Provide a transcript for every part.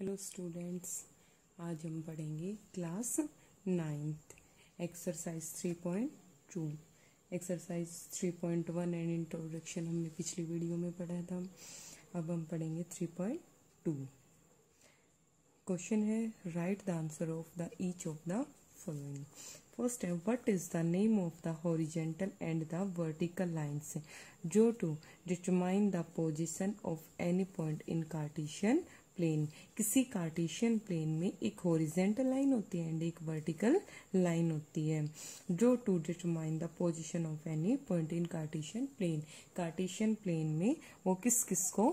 Hello students आज हम पढ़ेंगे class ninth exercise three point two exercise three point one and introduction हमने पिछली वीडियो में पढ़ा था, अब हम पढ़ेंगे थ्री पॉइंट टू क्वेश्चन है write the answer of the each of the following first है what is the name of the horizontal and the vertical lines जो to determine the position of any point in Cartesian plane किसी Cartesian plane में एक horizontal line होती है and एक vertical line होती है, जो to determine the position of any point in cartesian plane cartesian plane में वो किस किस को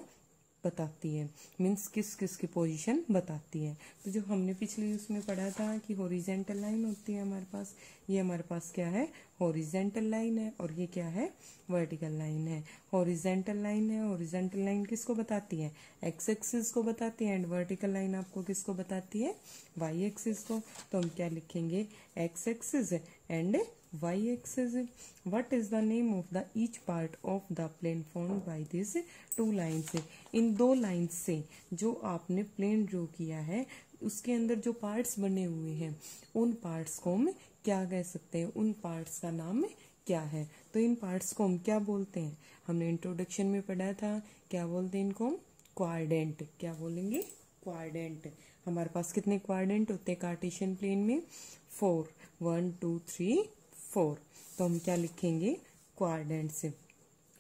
बताती है। मीन्स किस किस की पोजीशन बताती है। तो जो हमने पिछली उसमें पढ़ा था कि हॉरिजेंटल लाइन होती है हमारे पास, ये हमारे पास क्या है? हॉरिजेंटल लाइन है और ये क्या है? वर्टिकल लाइन है। हॉरिजेंटल लाइन है हॉरिजेंटल लाइन किसको बताती है? एक्स एक्सिस को बताती है एंड वर्टिकल लाइन आपको किसको बताती है? वाई एक्सिस को। तो हम क्या लिखेंगे? X axis and y axis, what is the name of the, each part of the plane formed by these two lines? इन दो लाइन्स से जो आपने प्लेन ड्रॉ किया है, उसके अंदर जो पार्ट्स बने हुए हैं, उन पार्ट्स को हम क्या कह सकते हैं? उन पार्ट्स का नाम क्या है? तो इन पार्ट्स को हम क्या बोलते हैं? हमने इंट्रोडक्शन में पढ़ा था, क्या बोलते हैं इनको हम? क्वारडेंट क्या बोलेंगे? क्वारडेंट हमारे पास कितने क्वारडेंट होते हैं कार्टेशियन प्लेन में? Four one two three four तो हम क्या लिखेंगे? क्वारडेंट से.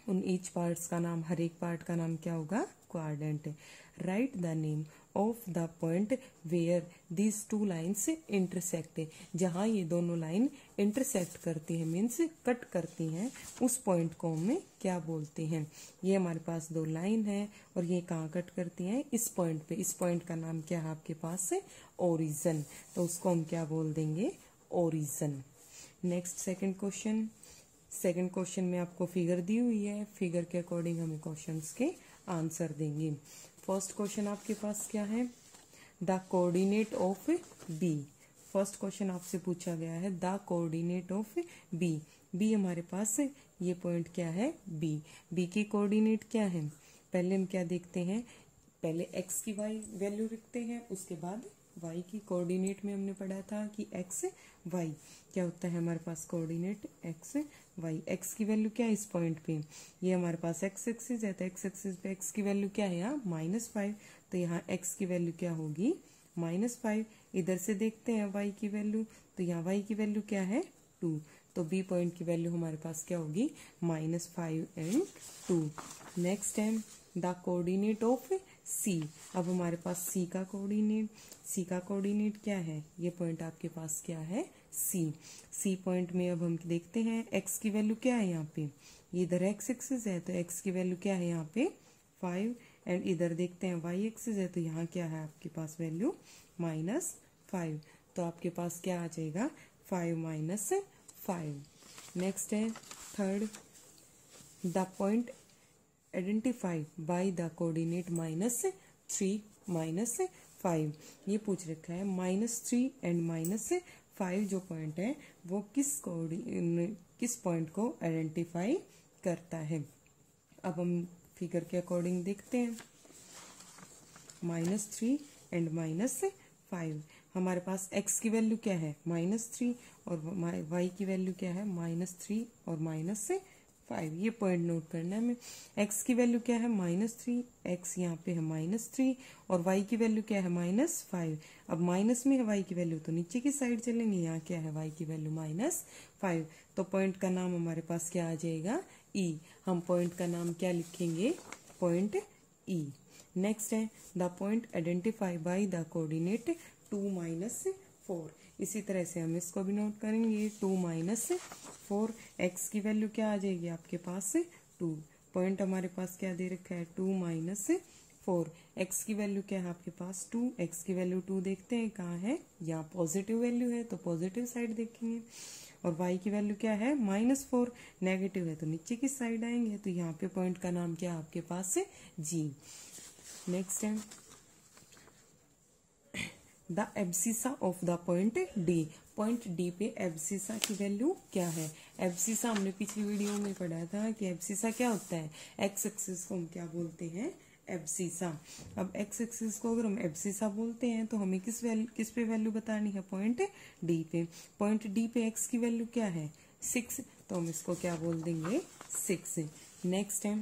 उन ईच पार्ट्स का नाम, हर एक पार्ट का नाम क्या होगा? Quadrant write the name of the point where these two lines intersect जहाँ ये दोनों लाइन इंटरसेक्ट करती हैं मीन्स कट करती हैं, उस पॉइंट को हमें क्या बोलते हैं? ये हमारे पास दो लाइन है और ये कहाँ कट करती हैं? इस पॉइंट पे। इस पॉइंट का नाम क्या है आपके पास? ओरिजन तो उसको हम क्या बोल देंगे? Origin next second question second question में आपको फिगर दी हुई है। फिगर के अकॉर्डिंग हमें क्वेश्चंस के आंसर देंगे। फ़र्स्ट क्वेश्चन आपके पास क्या है? The coordinate of B first question आपसे पूछा गया है the coordinate of B B हमारे पास ये पॉइंट क्या है? बी बी की कोऑर्डिनेट क्या है? पहले हम क्या देखते हैं? पहले एक्स की वाई वैल्यू लिखते हैं, उसके बाद वाई की कोऑर्डिनेट में हमने पढ़ा था कि एक्स वाई क्या होता है हमारे पास कोऑर्डिनेट एक्स वाई एक्स की वैल्यू क्या है इस पॉइंट पे? ये हमारे पास एक्स एक्सिस है तो एक्स एक्सिस पे एक्स की वैल्यू क्या है यहाँ? माइनस फाइव तो यहाँ एक्स की वैल्यू क्या होगी? माइनस फाइव इधर से देखते हैं वाई की वैल्यू तो यहाँ वाई की वैल्यू क्या है? टू तो बी पॉइंट की वैल्यू हमारे पास क्या होगी? Minus five and two next time the coordinate of C अब हमारे पास सी का कोऑर्डिनेट सी का कोऑर्डिनेट क्या है? ये पॉइंट आपके पास क्या है? सी सी पॉइंट में अब हम देखते हैं एक्स की वैल्यू क्या है यहाँ पे? ये इधर एक्स एक्सिस है तो एक्स की वैल्यू क्या है यहाँ पे? फाइव एंड इधर देखते हैं वाई एक्सिस है तो यहाँ क्या है आपके पास वैल्यू माइनस फाइव तो आपके पास क्या आ जाएगा? फाइव माइनस फाइव नेक्स्ट है third the point identify by the coordinate minus three minus five ये पूछ रखा है minus three and minus five जो पॉइंट है, वो किस किस पॉइंट को आइडेंटिफाई करता है? अब हम फिगर के अकॉर्डिंग देखते हैं। Minus three and minus five हमारे पास x की वैल्यू क्या है? माइनस थ्री और y की वैल्यू क्या है? माइनस थ्री और माइनस फाइव ये पॉइंट नोट करना है हमें। एक्स की वैल्यू क्या है? माइनस थ्री एक्स यहाँ पे है माइनस थ्री और वाई की वैल्यू क्या है? माइनस फाइव अब माइनस में है वाई की वैल्यू तो नीचे की साइड चलेंगे, यहाँ क्या है? वाई की वैल्यू माइनस फाइव तो पॉइंट का नाम हमारे पास क्या आ जाएगा? ई e. हम पॉइंट का नाम क्या लिखेंगे? पॉइंट ई नेक्स्ट है the point identify by the coordinate two minus four. इसी तरह से हम इसको भी नोट करेंगे, टू माइनस फोर। एक्स की वैल्यू क्या आ जाएगी आपके पास? टू। पॉइंट हमारे पास क्या दे रखा है? Two minus four. एक्स की वैल्यू क्या है आपके पास? टू। एक्स की वैल्यू टू देखते हैं कहाँ है? यहाँ पॉजिटिव वैल्यू है तो पॉजिटिव साइड देखेंगे। और वाई की वैल्यू क्या है? माइनस फोर नेगेटिव है तो नीचे की साइड आएँगे तो यहाँ पे पॉइंट का नाम क्या है आपके पास? है जी नेक्स्ट है। The abscissa of the point D. Point D पे एब्सिसा की वैल्यू क्या है? एब्सिसा हमने पिछली वीडियो में पढ़ा था कि एब्सिसा क्या होता है। एक्स एक्सिस को हम क्या बोलते हैं? एब्सिसा। अब एक्स एक्सिस को अगर हम एब्सिसा बोलते हैं तो हमें किस वैल्यू, किस पे वैल्यू बतानी है? पॉइंट डी पे। पॉइंट डी पे एक्स की वैल्यू क्या है? सिक्स। तो हम इसको क्या बोल देंगे? सिक्स। नेक्स्ट है,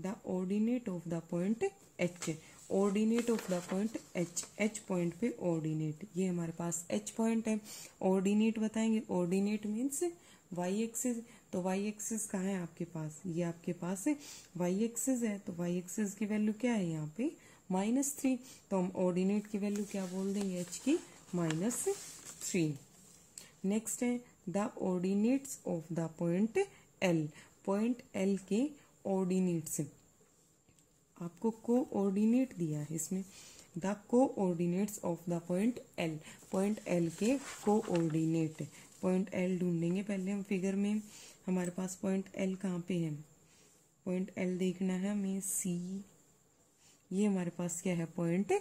the ordinate of the point H ordinate of the point H H point पे ऑर्डिनेट ये हमारे पास एच पॉइंट है। ऑर्डिनेट बताएँगे। ऑर्डिनेट मीन्स वाई एक्सिस तो वाई एक्सिस कहाँ है आपके पास? ये आपके पास है वाई एक्सिस है। तो वाई एक्सिस की वैल्यू क्या है यहाँ पे? माइनस थ्री तो हम ऑर्डिनेट की वैल्यू क्या बोल देंगे? एच की माइनस थ्री नेक्स्ट है। The ordinates of the point L point L के ऑर्डिनेट्स आपको को ऑर्डिनेट दिया है इसमें। The coordinates of the point L point L के को ऑर्डिनेट पॉइंट एल ढूंढेंगे पहले हम फिगर में। हमारे पास पॉइंट एल कहाँ पे है? पॉइंट एल देखना है हमें। सी ये हमारे पास क्या है? पॉइंट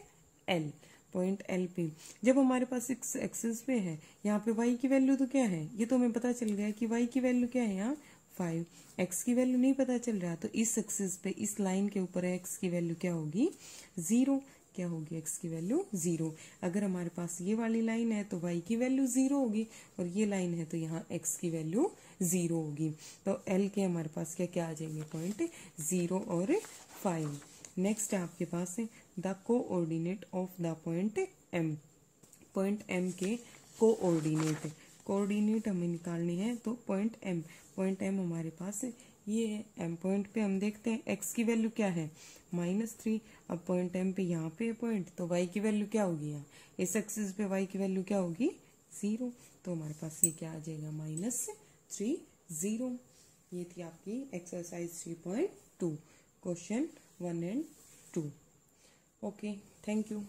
एल पॉइंट एल पे। जब हमारे पास एक्स एक्सिस पे है, यहाँ पे वाई की वैल्यू तो क्या है? ये तो हमें पता चल गया कि वाई की वैल्यू क्या है यहाँ? फाइव एक्स की वैल्यू नहीं पता चल रहा तो इस एक्सिस पे, इस लाइन के ऊपर एक्स की वैल्यू क्या होगी? ज़ीरो क्या होगी? एक्स की वैल्यू ज़ीरो अगर हमारे पास ये वाली लाइन है तो वाई की वैल्यू ज़ीरो होगी, और ये लाइन है तो यहाँ एक्स की वैल्यू ज़ीरो होगी. तो एल के हमारे पास क्या क्या आ जाएँगे? पॉइंट ज़ीरो और फाइव नेक्स्ट आपके पास है the coordinate of the point M point M के को ऑर्डिनेट कोऑर्डिनेट हमें निकालनी है तो पॉइंट एम पॉइंट एम हमारे पास ये है एम पॉइंट पे हम देखते हैं एक्स की वैल्यू क्या है? माइनस थ्री अब पॉइंट एम पे यहाँ पे पॉइंट तो वाई की वैल्यू क्या होगी यहाँ? इस एक्सिस पे वाई की वैल्यू क्या होगी? ज़ीरो तो हमारे पास ये क्या आ जाएगा? माइनस थ्री ज़ीरो ये थी आपकी exercise three point two question one and two okay thank you